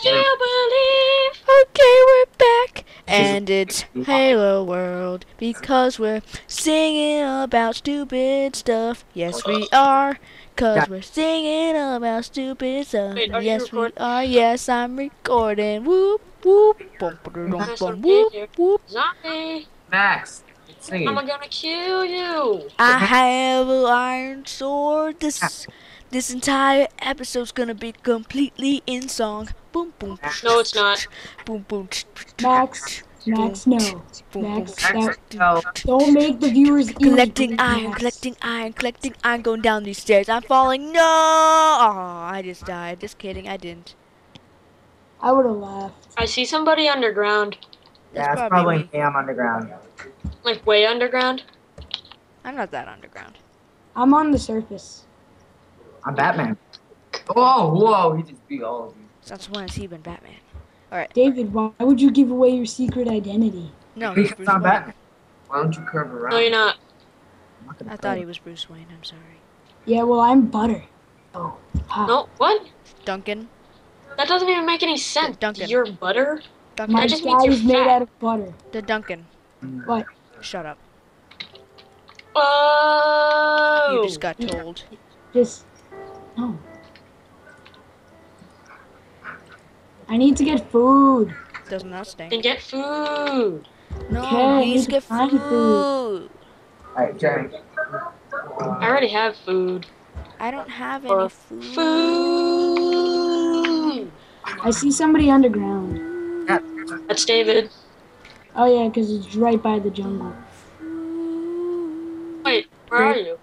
still believe. Okay, we're back, and it's Hello World because we're singing about stupid stuff. Yes, we are, cause we're singing about stupid stuff. Wait, are yes, we are. Yes, I'm recording. Whoop whoop. Bum, ba-da-dum, bum, whoop whoop. Zombie, Max, singing. I'm gonna kill you. I have an iron sword. This this entire episode's gonna be completely in song. Boom boom. No, it's not. Boom boom. Max, Max, no. boom, Max, boom. that, No, don't make the viewers ears Collecting bleed, iron, Max. collecting iron, collecting iron, going down these stairs. I'm falling. No! Oh, I just died. Just kidding, I didn't. I would have laughed. I see somebody underground, yeah, it's probably probably me. me. I'm underground. like way underground. I'm not that underground. I'm on the surface. I'm Batman. Whoa, whoa, he just beat all of you. Since when has he been Batman? All right. David, why would you give away your secret identity? No, he's Because Bruce I'm Wayne. Batman. Why don't you curve around? No, you're not. I'm not I curve. thought he was Bruce Wayne. I'm sorry. Yeah, well, I'm butter. Oh, ha. No, what? Duncan. That doesn't even make any sense. Duncan. You're butter. Duncan. My That just means dad you're is made fat. out of butter. the Duncan. Mm. What? Shut up. Oh. You just got told. Just, no. I need to get food. Doesn't that stink? Then get food. No, Okay, he needs to get can find food. Alright, Jerry. I already have food. I don't have Or any food. Food. I see somebody underground. That's David. Oh yeah, because it's right by the jungle. Wait, where are you?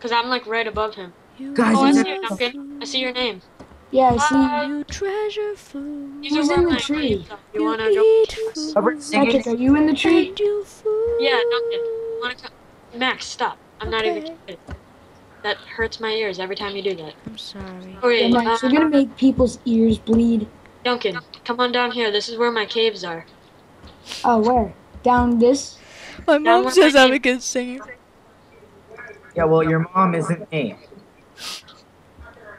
Cause I'm like right above him. You Guys, Oh, I see in- you, I see your name. Yeah, I see. Hi. You treasure food. These Who's in the tree? names are. You You wanna go? eat Robert, food. sing Patrick, it. are you in the tree? And you food. Yeah, Duncan. Wanna come? Max, stop. I'm not even kidding. That hurts my ears every time you do that. I'm sorry. Yeah, yeah, Max, uh, you're gonna make people's ears bleed. Duncan, come on down here. This is where my caves are. Oh, where? Down this? My mom we're says I'm a good singer. Yeah, well, your mom isn't me.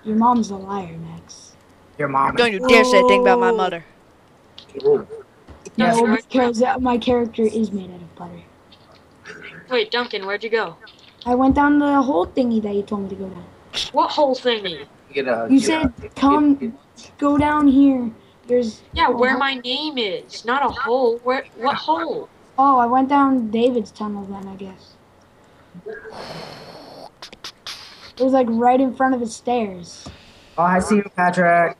Your mom's a liar, Max. Your mom. Don't you dare say a thing about my mother. Ooh. No, right. because uh, my character is made out of butter. Wait, Duncan, where'd you go? I went down the whole thingy that you told me to go down. What whole thingy? Get a, You get said, a- come, go down here. There's. Yeah, where my name is. Not a hole. Where? What hole? Oh, I went down David's tunnel then, I guess. It was like right in front of the stairs. Oh, I see you, Patrick.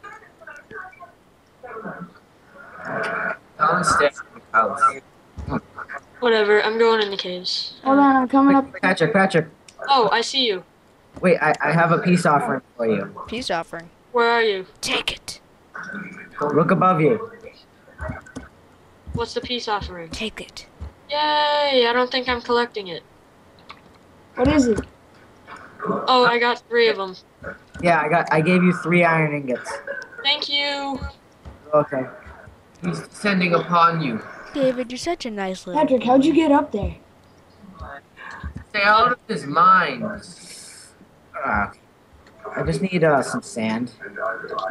Downstairs. Whatever. I'm going in the caves. Hold on, I'm coming up. Patrick, Patrick. Oh, I see you. Wait, I, I have a peace offering for you. Peace offering. Where are you? Take it. Look above you. What's the peace offering? Take it. Yay! I don't think I'm collecting it. What is it? Oh, I got three of them. Yeah, I got. I gave you three iron ingots. Thank you. Okay. He's descending upon you. David, you're such a nice little. Patrick, how'd you get up there? Stay out of his mind. Uh, I just need uh, some sand.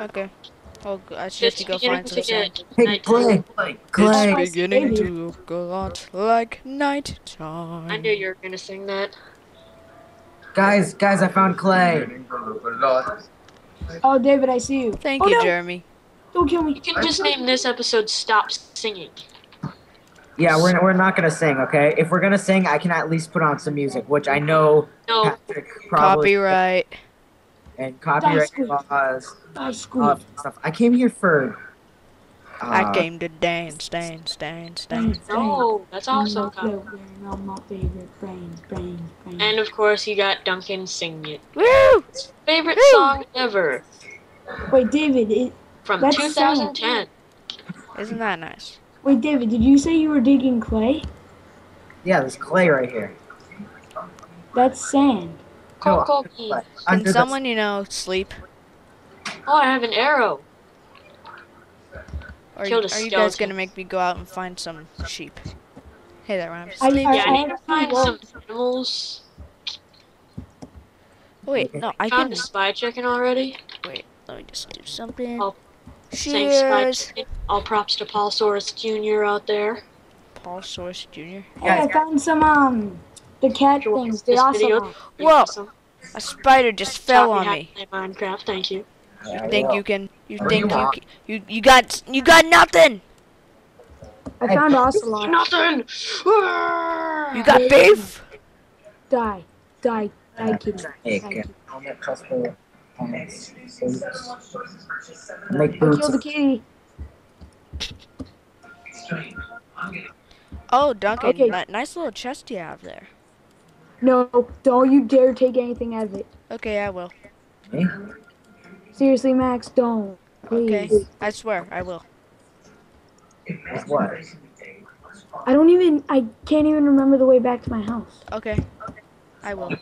Okay. Oh, g- I should It's to go find some sand. Hey, night. Clay. Clay. It's It's beginning to look a lot like night time. I knew you were gonna sing that. Guys, guys, I found clay. Oh, David, I see you. Thank oh, you, no, Jeremy. Don't kill me. You can just name this episode "Stop Singing." Yeah, we're, we're not gonna sing, okay? If we're gonna sing, I can at least put on some music, which I know No, Patrick probably Copyright. and copyright laws, I all squeaked. that stuff. I came here for. Uh, I came to dance, dance, dance, dance. no, that's also copy. All my favorite brains, brains, brains. And of course, you got Duncan singing it. Woo! Favorite Woo! song ever Wait, David. It, from That's 2010. Isn't that nice? wait, David. Did you say you were digging clay? Yeah, there's clay right here. That's sand. No, Coco clay. Can someone, you know, sleep? Oh, I have an arrow. Or Killed a are you guys gonna make me go out and find some sheep? Hey there, Rhymes. I- Sleep. I- Yeah, I need to find two some animals. Wait, no, I Found can. a spy chicken already. Wait, let me just do something. Oh. Thanks, Cheers. Spike. All props to Paul Soros Jr. out there. Paul Soros Jr. Hey, Yeah. I found some um the cat If things. The this video, Whoa. you A spider just fell on me. to play Minecraft. Thank you. You think you can? You What think you you, you you got you got nothing? I found ocelot. Nothing. You got beef? Die, die, die, kitty. Die, Make kitty. helmet, crossbow, helmets, boots. Make I killed the kitty. Oh, Duncan, Okay. ni- nice little chest you have there. No, don't you dare take anything out of it. Okay, I will. Me? Seriously, Max, don't. Okay, I swear I will. What? I don't even. I can't even remember the way back to my house. Okay, I will.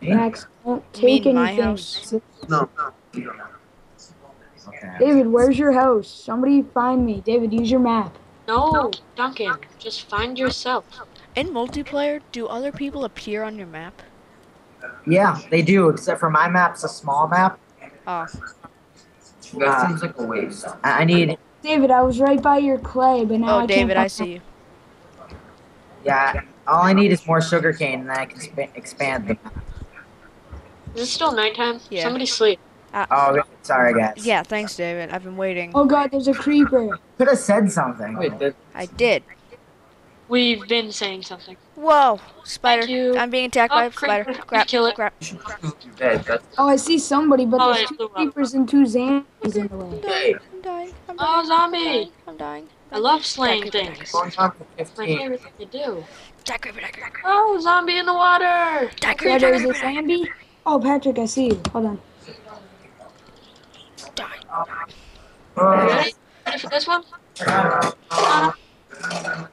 Max, don't You mean take my anything. house? No. Okay. David, where's your house? Somebody find me. David, use your map. No, Duncan. Just find yourself. In multiplayer, do other people appear on your map? Yeah, they do, except for my map's a small map. Oh, That uh, seems like a waste. I I need, David, I was right by your clay, but now oh, I oh, can't David, I see you. yeah, all I need is more sugarcane and then I can sp- expand the map. Is it still nighttime? Yeah. Somebody sleep. Uh, oh, sorry guys. Yeah, thanks, David. I've been waiting. Oh god, there's a creeper. Could have said something. Wait, I did. We've been saying something. Whoa, spider! Thank you. I'm being attacked oh, by Oh, a spider. creeper. Crap! Kill it. Crap! Oh, I see somebody, but Oh, there's two blew up. creepers and two zombies in the way. I'm dying. I'm dying. I'm oh, dying. Oh, zombie! I'm dying. I love slaying Die, creeper, die, things. going on for It's my 15. favorite thing to do. Die, creeper, die, creeper. Oh, zombie in the water! Die, creeper, die, there's a creeper, die. zombie. Oh, Patrick, I see you. Hold on. Die. Oh, uh, Ready? Ready for this one? Whew.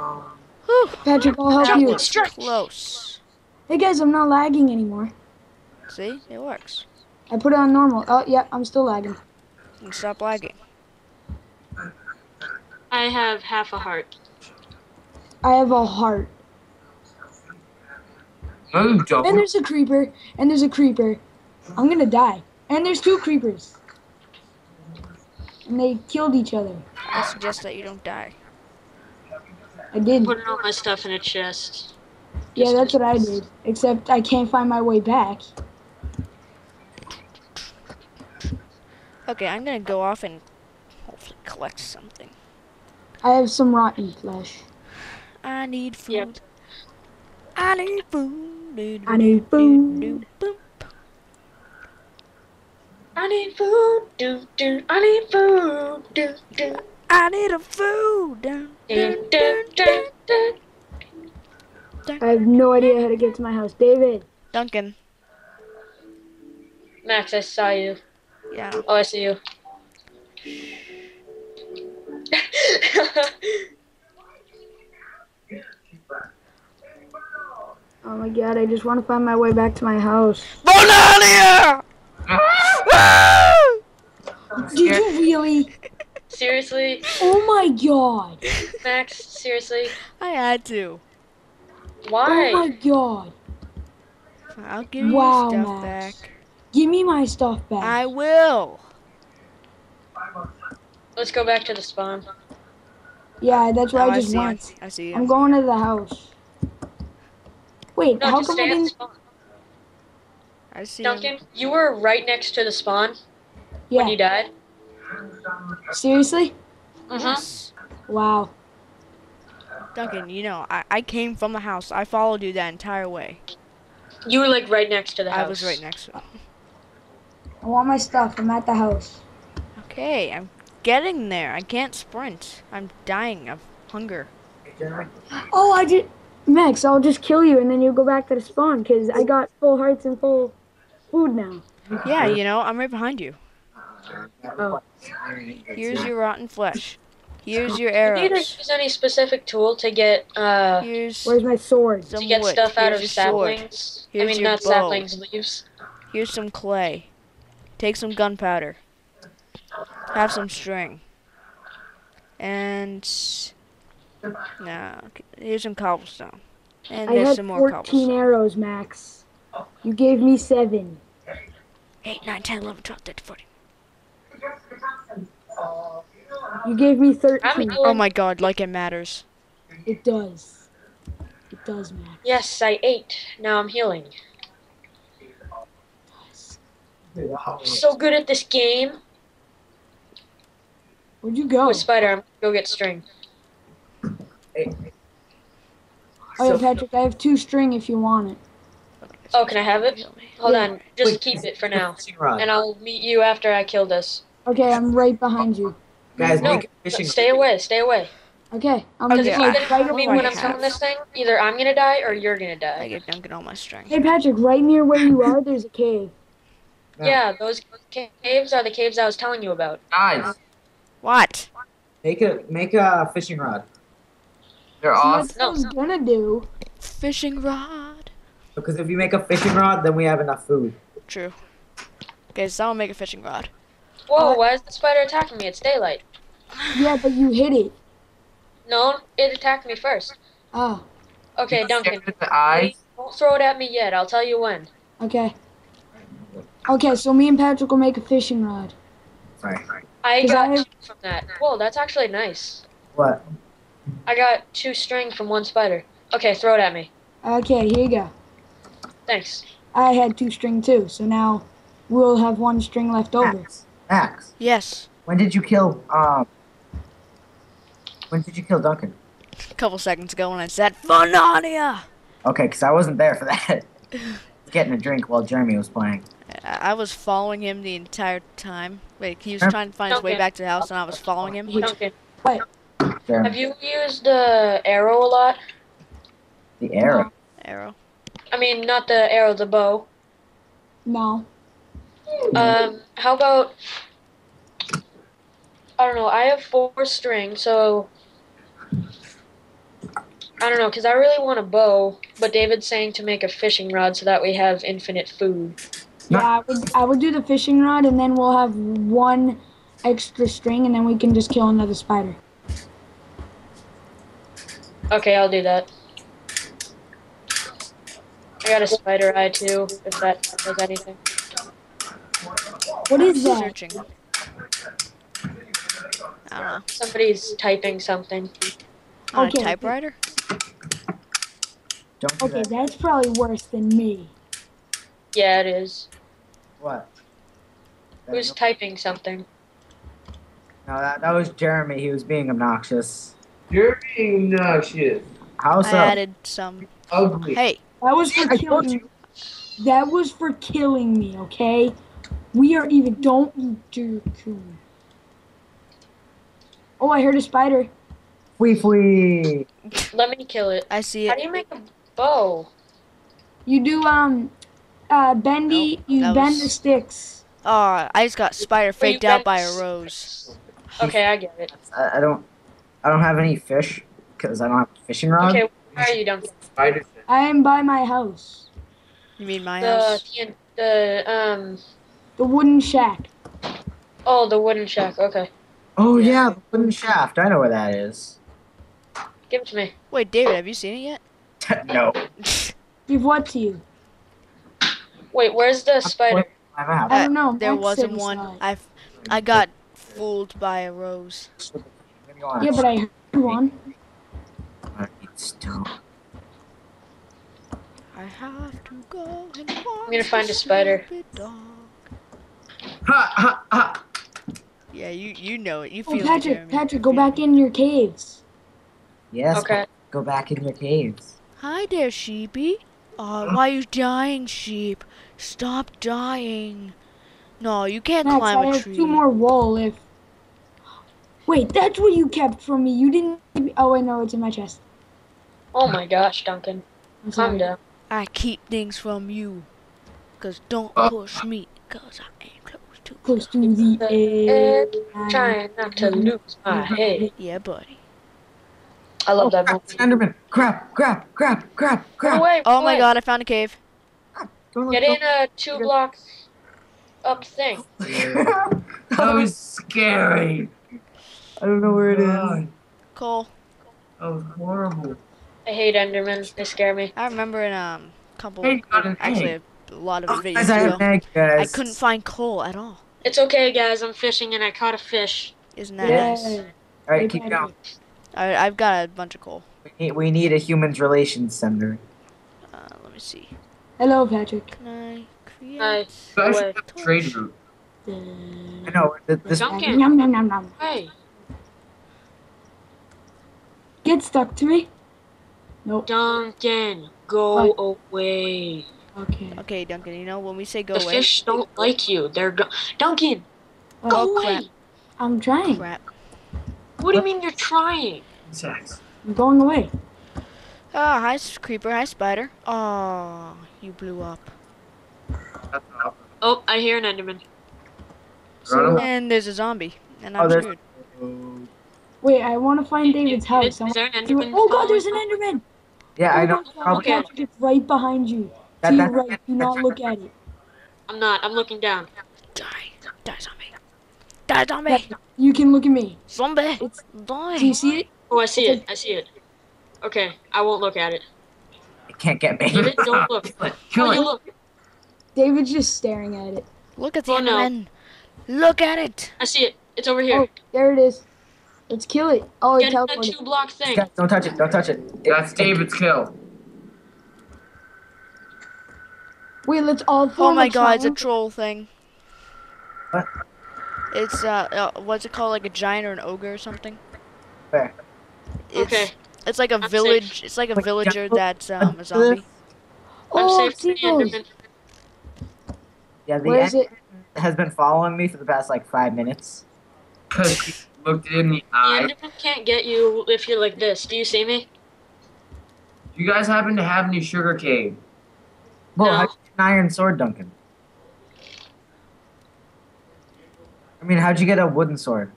Patrick, I'll help Jump you. and stretch. Close. Hey guys, I'm not lagging anymore. See, it works. I put it on normal. Oh, yeah, I'm still lagging. And stop lagging. I have half a heart. I have a heart. no, you And there's a creeper. And there's a creeper. I'm gonna die. And there's two creepers. And they killed each other. I suggest that you don't die. I did. Putting all my stuff in a chest. Yeah, that's what I did. Except I can't find my way back. Okay, I'm gonna go off and hopefully collect something. I have some rotten flesh. I need food. Yep. I need food. I need food. I need food. Do do. I need food. Do do. I need a food. Do do dun, do dun. do. I have no idea how to get to my house. David. Duncan. Max, I saw you. Yeah. Oh, I see you. Oh my god, I just want to find my way back to my house. Bonania! Ah! Did you really? Seriously, Oh my god. Max. Seriously, I had to. Why? Oh my god. I'll give you Wow, your stuff Max. back. Give me my stuff back. I will. Let's go back to the spawn. yeah, that's where Oh, I just see you. went. I see I'm going to the house. Wait, No, how just come I stay at didn't? I see you. Duncan, you were right next to the spawn when you died. Seriously? Mm-hmm. Yes. Wow. Duncan, you know, I, I came from the house. I followed you that entire way. You were like right next to the house. I was right next to it. I want my stuff. I'm at the house. Okay, I'm getting there. I can't sprint. I'm dying of hunger. Oh, I just. Max, I'll just kill you and then you go back to the spawn because I got full hearts and full food now. Yeah, you know, I'm right behind you. Oh. Here's your rotten flesh. Here's your Do you need to use any specific tool to get uh Here's Where's my sword? some to get wood. stuff out Here's of your sword. saplings? I Here's mean, your not bow. saplings, leaves. Here's some clay. Take some gunpowder. Have some string. And no, here's some cobblestone. And I there's had some more 14 cobblestone. arrows, Max. You gave me seven. 8, 9, 10, 11, 12, 13, 14. You gave me I'm 13. Oh my god, like it matters. It does. It does, Max. Yes, I ate. Now I'm healing. So good at this game. Where'd you go? Oh, Spider, I'm gonna go get string. Oh yeah, Patrick, I have two string if you want it. Oh, can I have it? Hold Yeah. on. Just Wait, keep it for now. Uh, and I'll meet you after I kill this. Okay, I'm right behind you. Guys, No, make a fishing stay away, stay away. Okay, I'm Because Okay, if you get right to me when I'm killing this thing, either I'm gonna die or you're gonna die. I die. give Duncan all my strength. Hey Patrick, right near where you are, there's a cave. Yeah. Yeah, those caves are the caves I was telling you about. Guys, What? Make a make a fishing rod they're awesome. That's what I was gonna do. Fishing rod. Because if you make a fishing rod, then we have enough food. True. Okay, so I'll make a fishing rod. Whoa, why is the spider attacking me? It's daylight. Yeah, but you hit it. No, it attacked me first. Oh. Okay, Duncan. Stare the eyes. Don't throw it at me yet. I'll tell you when. okay. Okay, so me and Patrick will make a fishing rod. Sorry. I Is got that- two from that. Whoa, that's actually nice. What? I got two string from one spider. Okay, throw it at me. Okay, here you go. Thanks. I had two string too, so now we'll have one string left over. Max. Max. Yes. When did you kill um? When did you kill Duncan? A couple seconds ago when I said Funania. Okay, because I wasn't there for that. Getting a drink while Jeremy was playing. I I was following him the entire time. Wait, he was trying to find his way back to the house, and I was following him. Duncan, Jeremy. have you used the arrow a lot? The arrow. Arrow. I mean, not the arrow, the bow. No. Um, how about I don't know. I have four strings, so I don't know, because I really want a bow, but David's saying to make a fishing rod so that we have infinite food. Yeah, I would, I would do the fishing rod, and then we'll have one extra string, and then we can just kill another spider. Okay, I'll do that. I got a spider eye too, if that does anything. What is that? Searching. I don't know. Somebody's typing something. On Okay. a typewriter? Don't do Okay, that. that's probably worse than me. Yeah, it is. What? That Who's was- typing something? no, that, that was Jeremy. He was being obnoxious. You're being obnoxious. How I so? added some. Ugly. Hey, That was for I told killing. That was for killing me. Okay. We are even. Don't you dare kill me. Oh, I heard a spider. Flee, flee. Let me kill it. I see it. How do you make a bow? You do um, uh, bendy. Nope, you that bend was- the sticks. Oh, I just got spider Or faked out by a rose. Okay, I get it. I, I don't. I don't have any fish because I don't have a fishing rod. Okay, where are you, Duncan? Spider. I am by my house, You mean my The, house? the the um the wooden shack. oh the wooden shack. Okay, Oh yeah, the wooden shaft. I know where that is. give it to me. Wait, David, have you seen it yet? no. yet? Give what to you? Wait, where's the spider? I. I don't know. there wasn't he one. saw. I, I got fooled by a rose. Yeah, but I heard one. I need stone. I have to go and I'm gonna find a spider. Dog. Ha ha ha. Yeah, you you know it. You Oh, feel it, Patrick, Jeremy. Patrick, go back in your caves. Yes. Okay. Go back in your caves. Hi there, sheepy. Uh, why are you dying, sheep? Stop dying. No, you can't Max, climb I a have tree. two more wool if. Wait, that's what you kept from me. You didn't. Oh wait, no, it's in my chest. Oh my gosh, Duncan, I'm calm down. I keep things from you. Cause don't Uh. push me. Cause I ain't close to. Close to the edge. Trying not to lose my head. Yeah, buddy. I love that crap, movie. Enderman. Crap, crap, crap, crap, Go crap. away. Oh go my god, I found a cave. Look, Get in a two blocks up thing. That was scary. I don't know where it is. God, Cole, That was horrible. I hate Endermen. They scare me. I remember in um couple, Hey, you got actually egg. a lot of Oh, videos guys, I have ago. an egg, I couldn't find coal at all. It's okay, guys. I'm fishing and I caught a fish. Isn't that Yeah. nice? All right, Hey, keep going. Alright, I've got a bunch of coal. We need, we need a humans relations center. Uh, let me see. Hello, Patrick. Can I create? Hi. You guys should have a trade route. I know th- this. Duncan. Nom, nom, nom, nom. Hey, Get stuck to me. Nope. Duncan, go away. Okay. Okay, Duncan. You know when we say go the away. fish don't like you. They're go- Duncan, Oh, go Oh, away. crap. I'm trying. Crap. What do you mean you're trying? Sex. I'm going away. Ah, hi, s- creeper. Hi, spider. Oh, you blew up. Oh, I hear an Enderman. So, And there's a zombie, and Oh, I'm there's- screwed. wait, I want to find David's house. Is there an wanna do it- Enderman? Oh God, there's an Enderman. Yeah, I know. my God, Probably, Okay. Patrick, it's right behind you. that, to your right. Do not look at it. I'm not. I'm looking down. Die, die, zombie. Die, zombie. You can look at me. Zombie. It's- Die. Do you see it? Oh, I see it. I see it. Okay, I won't look at it. it can't get me. David, don't look. Kill it. You look? David's just staring at it. Look at the Oh, no. Look at it. I see it. It's over here. Oh, there it is. Let's kill it. Oh, it Get in that teleported. two block thing. Guys, don't touch it. Don't touch it. That's David's kill. Wait, let's all Oh my god, it's a troll thing. What? It's uh, uh, what's it called? Like a giant or an ogre or something? Where? It's, Okay. It's like a I'm safe. village. It's like a Wait, villager jungle- that's um a zombie. I'm Oh, safe from the. Enderman. Yeah, the Where is end it? has been following me for the past like five minutes. Because he looked it in the The eye. Enderman can't get you if you're like this. Do you see me? Do you guys happen to have any sugar cane? Well, No. how'd you get an iron sword, Duncan? I mean, how'd you get a wooden sword?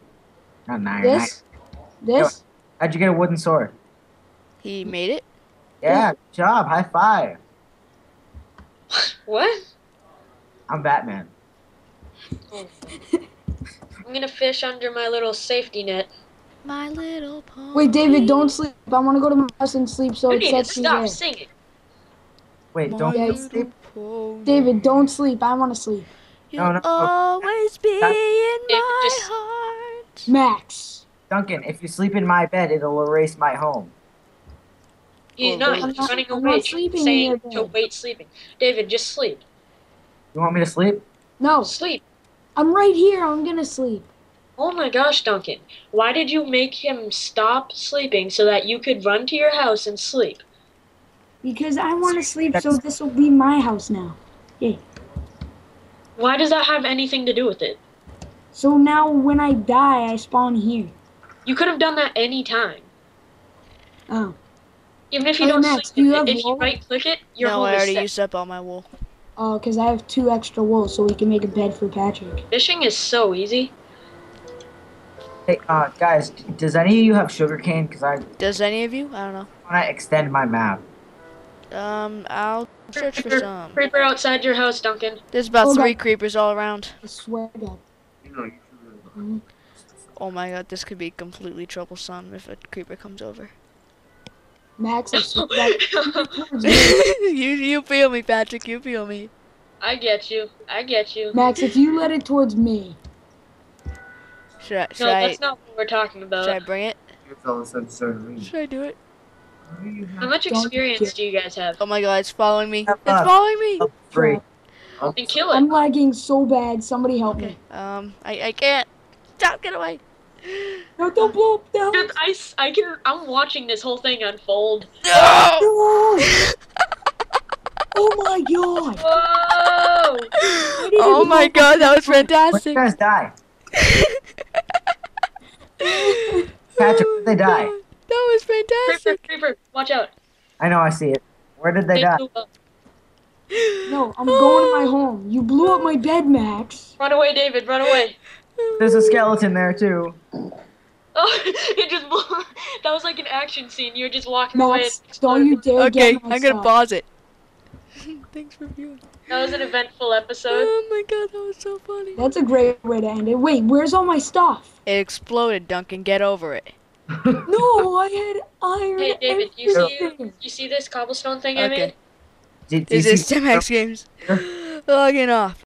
Not an iron. This? This? How'd you get a wooden sword? He made it. Yeah, good job. High five. What? I'm Batman. Oh. I'm gonna fish under my little safety net. My little pony. Wait, David, don't sleep. I want to go to my house and sleep so you it need to sets me stop singing. Wait, My don't Yeah, sleep. pony. David, don't sleep. I want to sleep. You'll No, no, no. always be That- in David, my just- heart. Max. Duncan, if you sleep in my bed, it'll erase my home. He's Oh, not. I'm He's not- running away, not sleeping in saying to bed. wait sleeping. David, just sleep. You want me to sleep? No, Sleep. I'm right here. I'm going to sleep. Oh my gosh, Duncan. Why did you make him stop sleeping so that you could run to your house and sleep? Because I want to sleep so this will be my house now. Why does that have anything to do with it? So now when I die, I spawn here. You could have done that any time. Oh. Even if you Hey, don't Max, sleep do you with have it, if you wool? right click it, your no, home I is already set. used up all my wool. Oh, because I have two extra wool so we can make a bed for Patrick. Fishing is so easy. Hey, uh, guys, does any of you have sugarcane? Because I Does any of you? I don't know. want to extend my map. Um, I'll search for some. creeper outside your house, Duncan. There's about Oh, three God. creepers all around. I swear to God. You know, Oh my god, this could be completely troublesome if a creeper comes over. Max, I swear to God. you you feel me, Patrick. You feel me. I get you. I get you. Max, if you let it towards me, Should I should No, I that's not what we're talking about. should I bring it? It's all said certain Should I do it? How much experience do you guys have? Oh my god, it's following me. It's following me. Free. Then kill it. I'm lagging so bad. Somebody help Okay. me. Um, I I can't. Stop! Get away. No, don't blow up the house. Dude, I, s- I can. I'm watching this whole thing unfold. No. No! oh my god! Whoa! oh my god, that was Where'd you guys die? Patrick, where'd they die? That was fantastic. creeper, creeper, watch out. I know, I see it. Where did they They die? No, I'm going to my home. You blew up my bed, Max. Run away, David. Run away. There's a skeleton there too. Oh, it just blew. That was like an action scene. You were just walking away. Max, don't you dare Okay, get my I'm gonna stuff. pause it. Thanks for viewing. That was an eventful episode. Oh my god, that was so funny. That's a great way to end it. Wait, where's all my stuff? It exploded, Duncan. Get over it. No, I had iron. Hey, David, you see everything. you see this cobblestone thing I Okay. made? Did, did This you is 10Max Games. Logging off.